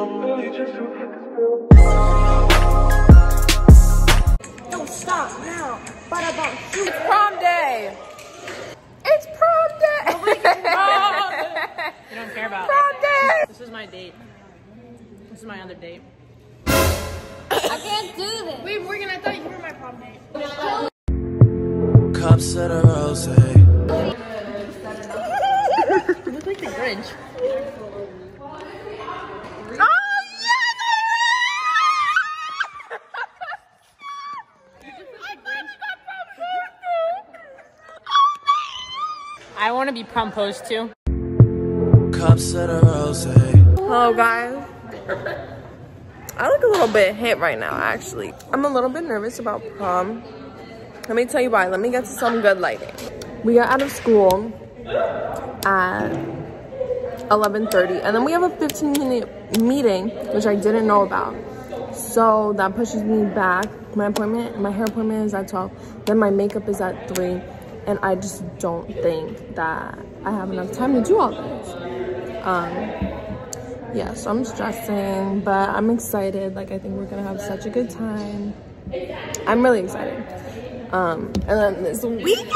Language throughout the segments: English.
Don't stop now. But about. It's prom day. It's prom day. Oh you don't care about. prom day. This is my date. This is my other date. I can't do this. Wait, Morgan, I thought you were my prom date. Cups of the rose. You look like the Grinch. I want to be proposed to. Cups of the rose. Hello guys. I look a little bit hit right now actually. I'm a little bit nervous about prom. Let me tell you why. Let me get to some good lighting. We got out of school at 11.30 and then we have a 15 minute meeting which I didn't know about. So that pushes me back. My appointment, my hair appointment is at 12. Then my makeup is at 3. And I just don't think that I have enough time to do all this. Um, yeah, so I'm stressing, but I'm excited. Like, I think we're gonna have such a good time. I'm really excited. Um, and then this weekend,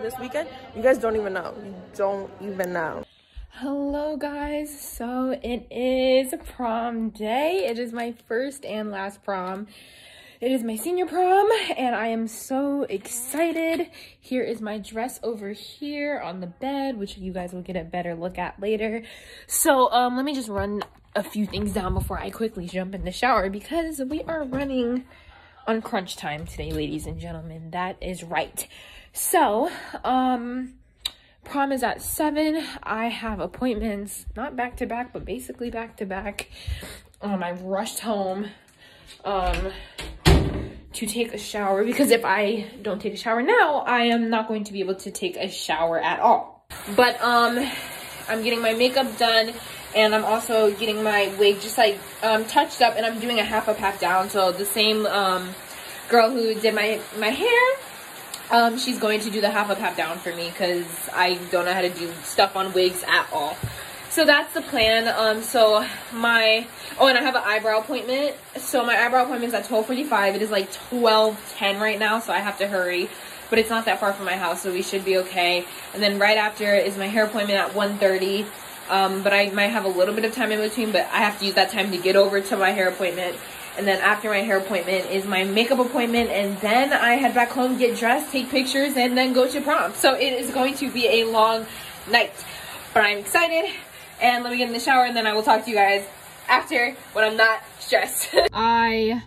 this weekend, you guys don't even know. You don't even know. Hello guys, so it is prom day. It is my first and last prom. It is my senior prom and I am so excited. Here is my dress over here on the bed, which you guys will get a better look at later. So um, let me just run a few things down before I quickly jump in the shower because we are running on crunch time today, ladies and gentlemen. That is right. So, um, prom is at 7. I have appointments, not back to back, but basically back to back. Um, I rushed home um, to take a shower because if I don't take a shower now, I am not going to be able to take a shower at all. But um, I'm getting my makeup done and I'm also getting my wig just like um, touched up and I'm doing a half up, half down. So the same um, girl who did my, my hair, um, she's going to do the half up, half down for me because I don't know how to do stuff on wigs at all. So that's the plan. Um, so my, oh, and I have an eyebrow appointment. So my eyebrow appointment is at 12.45. It is like 12.10 right now, so I have to hurry. But it's not that far from my house, so we should be okay. And then right after is my hair appointment at 1.30. Um, but I might have a little bit of time in between, but I have to use that time to get over to my hair appointment. And then after my hair appointment is my makeup appointment, and then I head back home, get dressed, take pictures, and then go to prom. So it is going to be a long night. But I'm excited, and let me get in the shower, and then I will talk to you guys after when I'm not stressed. I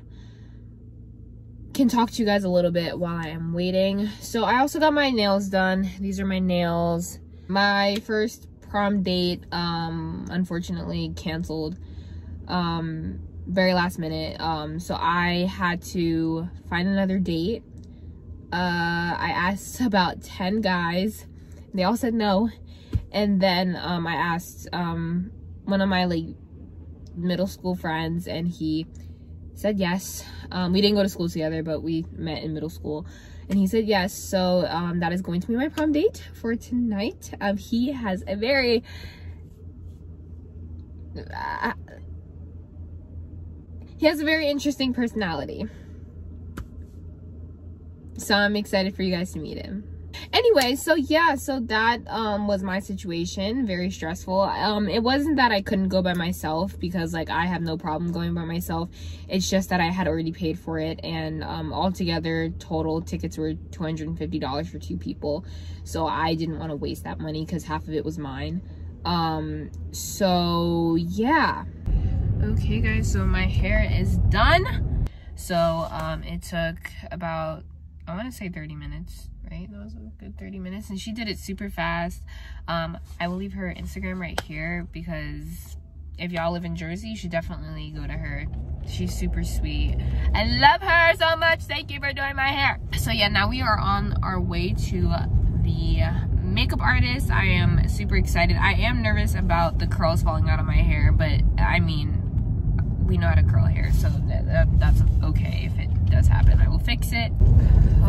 can talk to you guys a little bit while I am waiting. So I also got my nails done. These are my nails. My first prom date, um, unfortunately canceled. Um, very last minute. Um, so I had to find another date. Uh, I asked about 10 guys. They all said no. And then um, I asked um, one of my like middle school friends and he said yes. Um, we didn't go to school together, but we met in middle school. And he said yes. So um, that is going to be my prom date for tonight. Um, he has a very... Uh, he has a very interesting personality. So I'm excited for you guys to meet him. Anyway, so yeah, so that um was my situation, very stressful. Um it wasn't that I couldn't go by myself because like I have no problem going by myself. It's just that I had already paid for it and um altogether total tickets were $250 for two people. So I didn't want to waste that money cuz half of it was mine. Um so yeah. Okay guys, so my hair is done. So um it took about I want to say 30 minutes, right? That was a good 30 minutes. And she did it super fast. Um, I will leave her Instagram right here because if y'all live in Jersey, you should definitely go to her. She's super sweet. I love her so much. Thank you for doing my hair. So yeah, now we are on our way to the makeup artist. I am super excited. I am nervous about the curls falling out of my hair, but I mean, we know how to curl hair, so that, that, that's okay if it does happen. I will fix it.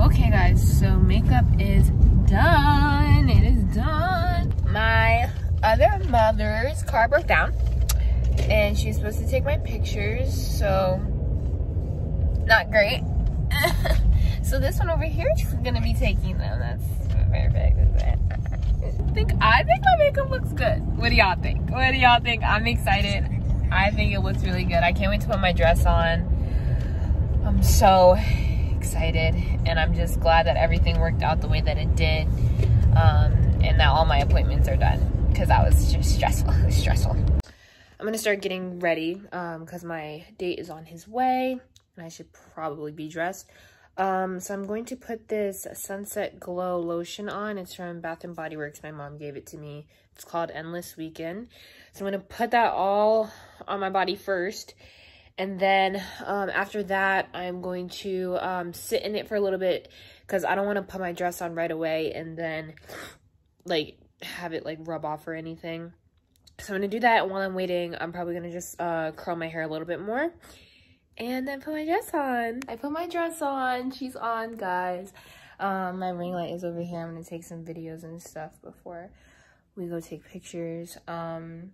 Okay, guys, so makeup is done. It is done. My other mother's car broke down. and she's supposed to take my pictures, so not great. so this one over here, she's gonna be taking them. That's perfect. I think I think my makeup looks good. What do y'all think? What do y'all think? I'm excited. I think it looks really good. I can't wait to put my dress on. So excited and I'm just glad that everything worked out the way that it did um, and that all my appointments are done because that was just stressful. It was stressful. I'm gonna start getting ready because um, my date is on his way and I should probably be dressed. Um, so I'm going to put this Sunset Glow lotion on. It's from Bath & Body Works. My mom gave it to me. It's called Endless Weekend. So I'm going to put that all on my body first. And then um, after that, I'm going to um, sit in it for a little bit because I don't want to put my dress on right away and then like have it like rub off or anything. So I'm going to do that. while I'm waiting, I'm probably going to just uh, curl my hair a little bit more and then put my dress on. I put my dress on. She's on, guys. Um, my ring light is over here. I'm going to take some videos and stuff before we go take pictures. Um,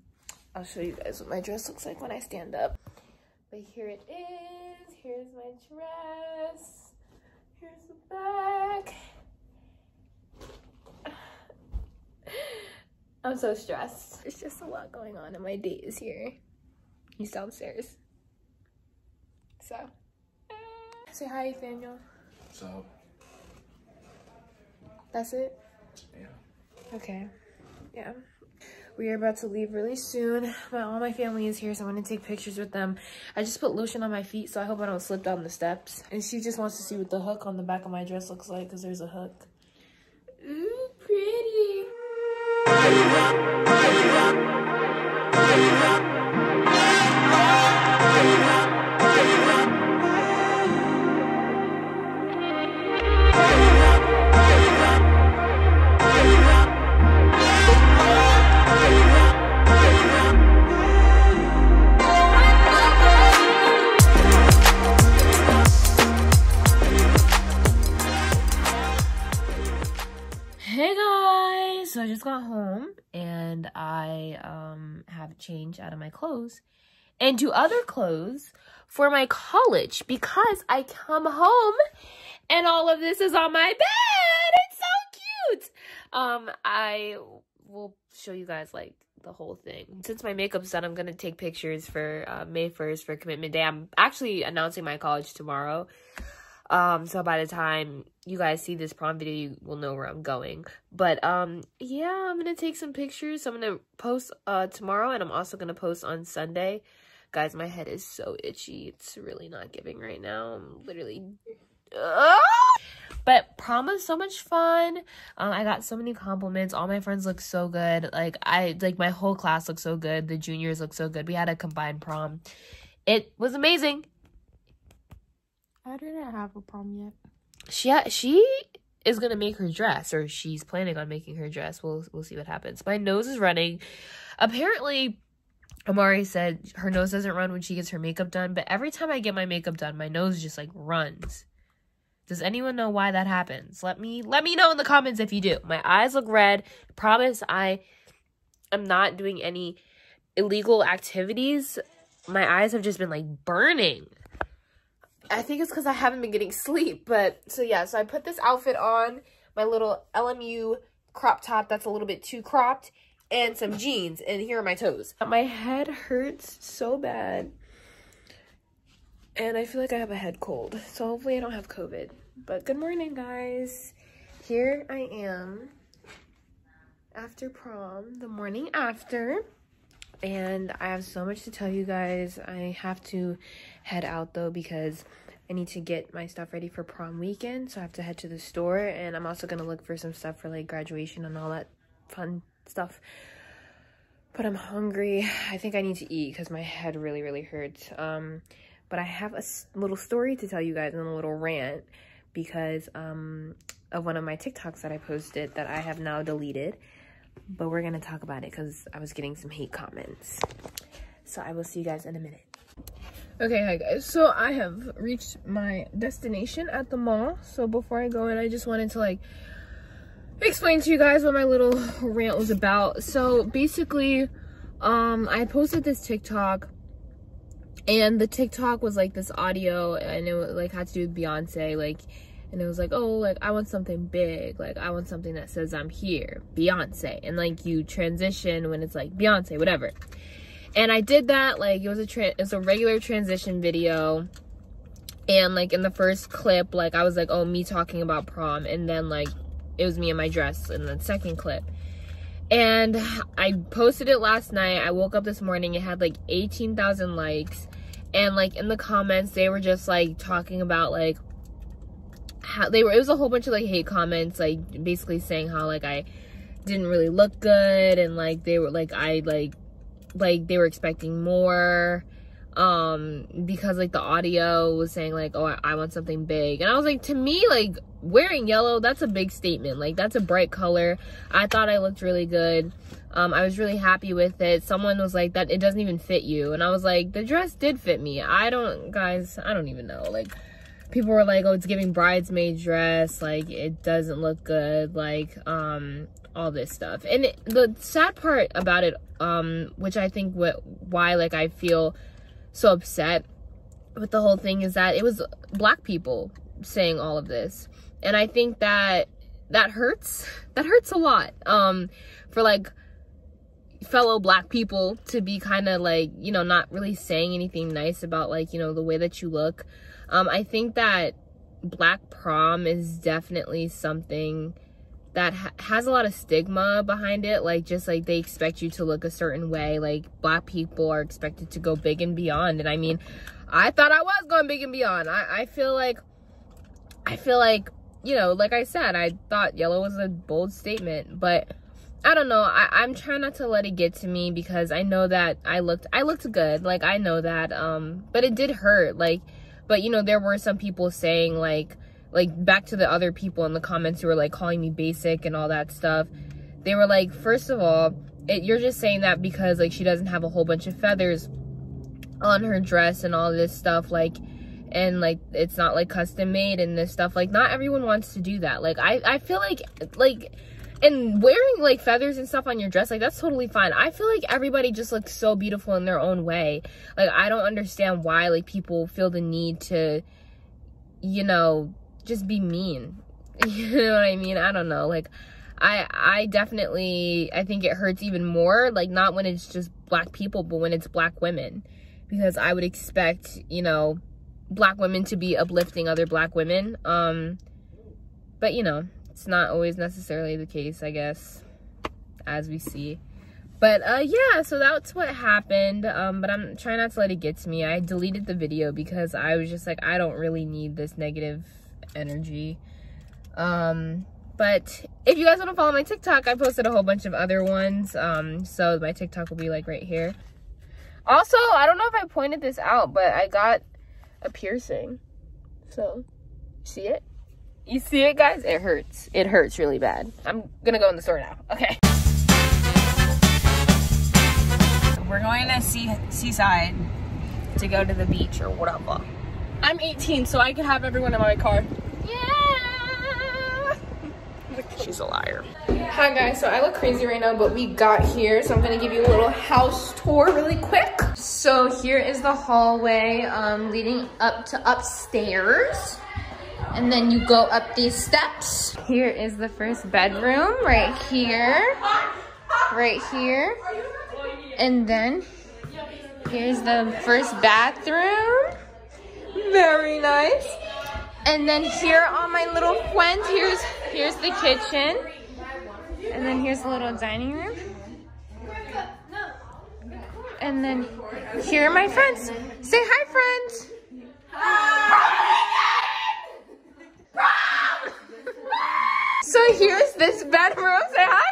I'll show you guys what my dress looks like when I stand up. But here it is. Here's my dress. Here's the back. I'm so stressed. There's just a lot going on and my date is here. He's downstairs. So, say hi, Daniel. So, That's it? yeah. Okay. Yeah. We are about to leave really soon. My, all my family is here, so I'm to take pictures with them. I just put lotion on my feet, so I hope I don't slip down the steps. And she just wants to see what the hook on the back of my dress looks like, because there's a hook. Ooh, pretty. Changed out of my clothes into other clothes for my college because I come home and all of this is on my bed. It's so cute. Um I will show you guys like the whole thing. Since my makeup's done, I'm going to take pictures for uh, May 1st for commitment day. I'm actually announcing my college tomorrow. Um, so by the time you guys see this prom video, you will know where I'm going. But, um, yeah, I'm gonna take some pictures. I'm gonna post, uh, tomorrow, and I'm also gonna post on Sunday. Guys, my head is so itchy. It's really not giving right now. I'm literally... But prom was so much fun. Um, I got so many compliments. All my friends look so good. Like, I, like, my whole class looked so good. The juniors look so good. We had a combined prom. It was amazing. I didn't have a prom yet. she she is gonna make her dress or she's planning on making her dress. We'll we'll see what happens. My nose is running. Apparently amari said her nose doesn't run when she gets her makeup done but every time i get my makeup done my nose just like runs. Does anyone know why that happens? Let me let me know in the comments if you do. My eyes look red. Promise i am not doing any illegal activities. My eyes have just been like burning I think it's because I haven't been getting sleep. But so yeah, so I put this outfit on, my little LMU crop top that's a little bit too cropped, and some jeans. And here are my toes. My head hurts so bad. And I feel like I have a head cold. So hopefully I don't have COVID. But good morning, guys. Here I am after prom, the morning after and I have so much to tell you guys. I have to head out though because I need to get my stuff ready for prom weekend. So I have to head to the store and I'm also going to look for some stuff for like graduation and all that fun stuff. But I'm hungry. I think I need to eat because my head really, really hurts. Um, but I have a little story to tell you guys and a little rant because um, of one of my TikToks that I posted that I have now deleted but we're gonna talk about it because I was getting some hate comments. So I will see you guys in a minute. Okay, hi guys. So I have reached my destination at the mall. So before I go in, I just wanted to like explain to you guys what my little rant was about. So basically um, I posted this TikTok and the TikTok was like this audio and it like had to do with Beyonce, like, and it was like, oh, like I want something big, like I want something that says I'm here, Beyonce, and like you transition when it's like Beyonce, whatever. And I did that, like it was a tra- it's a regular transition video, and like in the first clip, like I was like, oh, me talking about prom, and then like it was me in my dress in the second clip. And I posted it last night. I woke up this morning, it had like 18,000 likes. And like in the comments they were just like talking about like they were it was a whole bunch of like hate comments like basically saying how like I didn't really look good and like they were like I like like they were expecting more um because like the audio was saying like oh I, I want something big and I was like to me like wearing yellow that's a big statement like that's a bright color I thought I looked really good um, I was really happy with it. Someone was like, that it doesn't even fit you. And I was like, the dress did fit me. I don't, guys, I don't even know. Like, people were like, oh, it's giving bridesmaid dress. Like, it doesn't look good. Like, um, all this stuff. And it, the sad part about it, um, which I think what, why, like, I feel so upset with the whole thing is that it was black people saying all of this. And I think that that hurts. That hurts a lot. Um, for like fellow black people to be kind of like you know not really saying anything nice about like you know the way that you look um i think that black prom is definitely something that ha has a lot of stigma behind it like just like they expect you to look a certain way like black people are expected to go big and beyond and i mean i thought i was going big and beyond i i feel like i feel like you know like i said i thought yellow was a bold statement but I don't know. I, I'm trying not to let it get to me because I know that I looked I looked good. Like I know that. Um, but it did hurt. Like, but you know, there were some people saying like like back to the other people in the comments who were like calling me basic and all that stuff. They were like, first of all, it, you're just saying that because like she doesn't have a whole bunch of feathers on her dress and all this stuff like and like it's not like custom made and this stuff like not everyone wants to do that like i i feel like like and wearing like feathers and stuff on your dress like that's totally fine. I feel like everybody just looks so beautiful in their own way. Like i don't understand why like people feel the need to you know just be mean. You know what i mean? I don't know. Like i i definitely i think it hurts even more like not when it's just black people but when it's black women. Because i would expect you know black women to be uplifting other black women. Um but you know it's not always necessarily the case, I guess, as we see. But uh, yeah, so that's what happened. Um, but I'm trying not to let it get to me. I deleted the video because I was just like, I don't really need this negative energy. Um, but if you guys want to follow my TikTok, I posted a whole bunch of other ones. Um, so my TikTok will be like right here. Also, I don't know if I pointed this out, but I got a piercing. So, see it? You see it, guys? It hurts. It hurts really bad. I'm gonna go in the store now. Okay. We're going to sea Seaside to go to the beach or whatever. I'm 18, so I can have everyone in my car. Yeah! She's a liar. Hi guys, so I look crazy right now, but we got here, so I'm gonna give you a little house tour really quick. So here is the hallway um, leading up to upstairs and then you go up these steps. Here is the first bedroom right here, right here. And then here's the first bathroom. Very nice. And then here on my little friend, here's here's the kitchen. And then here's the little dining room. And then here are my friends. Say hi, friends. Hi. So here's this bedroom. Say hi,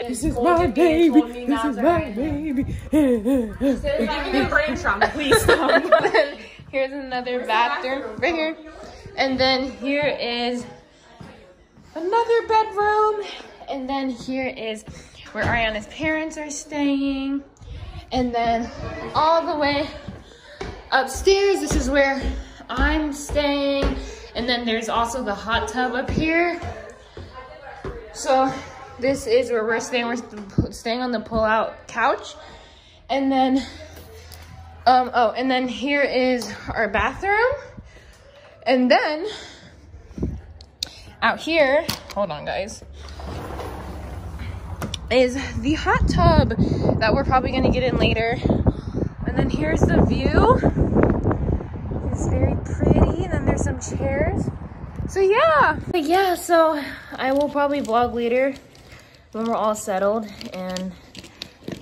guys. This is my baby. This is my baby. Give me brain trauma, please stop. here's another bathroom right here. And then here is another bedroom. And then here is where Ariana's parents are staying. And then all the way upstairs, this is where I'm staying. And then there's also the hot tub up here. So this is where we're staying. We're staying on the pull-out couch, and then, um, oh, and then here is our bathroom, and then out here, hold on, guys, is the hot tub that we're probably gonna get in later, and then here's the view. It's very pretty, and then there's some chairs. So yeah, but yeah. So I will probably vlog later when we're all settled and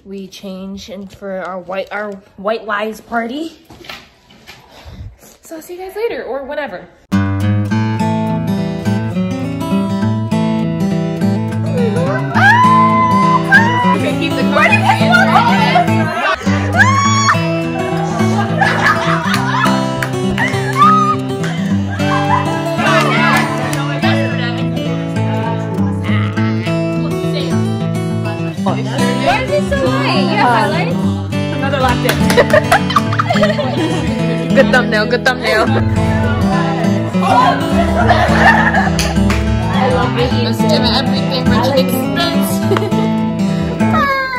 we change and for our white our white lies party. So I'll see you guys later or whenever. Why light? Highlights? Another lap dance. Good thumbnail, good thumbnail. I love it. Let's give everything rich and expense.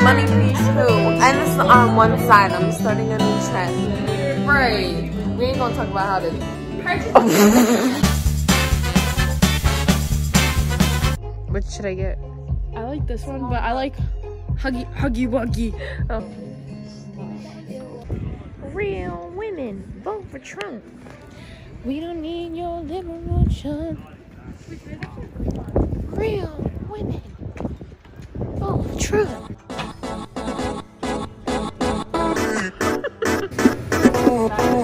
Money please who? And this is on um, one side. I'm starting a new trend. Right. We ain't gonna talk about how to What should I get? I like this one, but I like Huggy Huggy Wuggy. Oh. Real women vote for Trump. We don't need your liberal chump. Real women vote for Trump.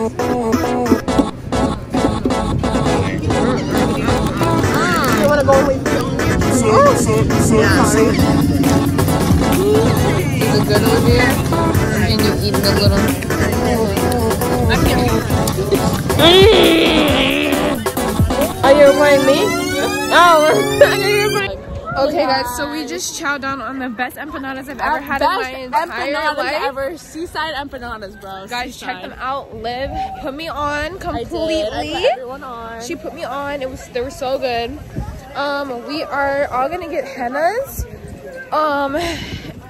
Is Guys. So we just chowed down on the best empanadas I've ever had in my entire life. ever. Seaside empanadas, bro. Guys, check them out. Liv put me on I did. completely. I put everyone on. She put me on. It was they were so good. Um, we are all gonna get hennas. Um,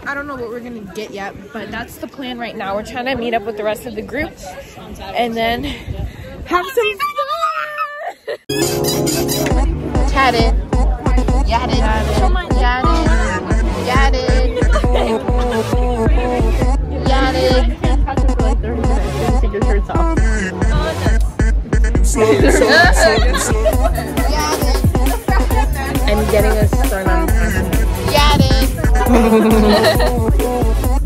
I don't know what we're gonna get yet, but that's the plan right now. We're trying to meet up with the rest of the group and then have some fun. Tat it. Yat it. Yat it. Yat it. Yat it. I'm getting a stern on Yat it.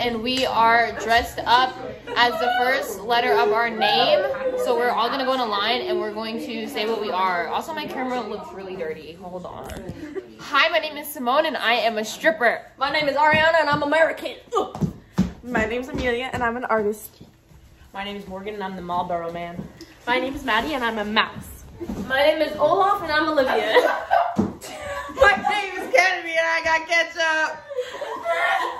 and we are dressed up as the first letter of our name. So we're all gonna go in a line, and we're going to say what we are. Also, my camera looks really dirty. Hold on. Hi, my name is Simone, and I am a stripper. My name is Ariana and I'm American. My name's Amelia and I'm an artist. My name is Morgan and I'm the Marlboro man. My name is Maddie and I'm a mouse. My name is Olaf and I'm Olivia. My name is Kennedy and I got ketchup.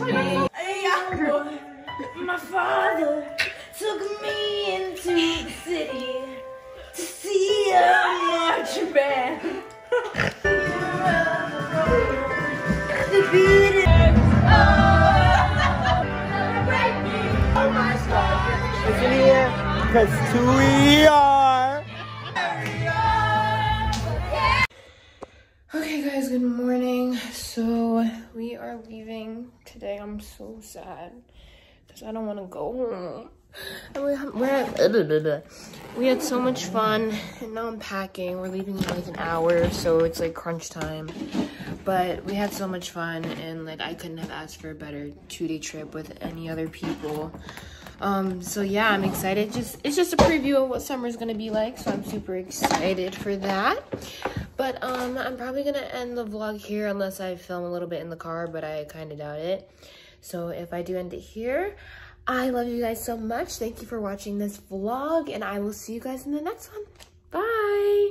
My father took me into the city to see a marching band. the beat Cause two we I'm so sad because I don't want to go home. We, we're, we had so much fun and now I'm packing. We're leaving in like an hour, so it's like crunch time. But we had so much fun and like I couldn't have asked for a better two-day trip with any other people. Um, so yeah, I'm excited. Just It's just a preview of what summer's gonna be like, so I'm super excited for that. But um, I'm probably gonna end the vlog here unless I film a little bit in the car, but I kind of doubt it. So if I do end it here, I love you guys so much. Thank you for watching this vlog and I will see you guys in the next one. Bye.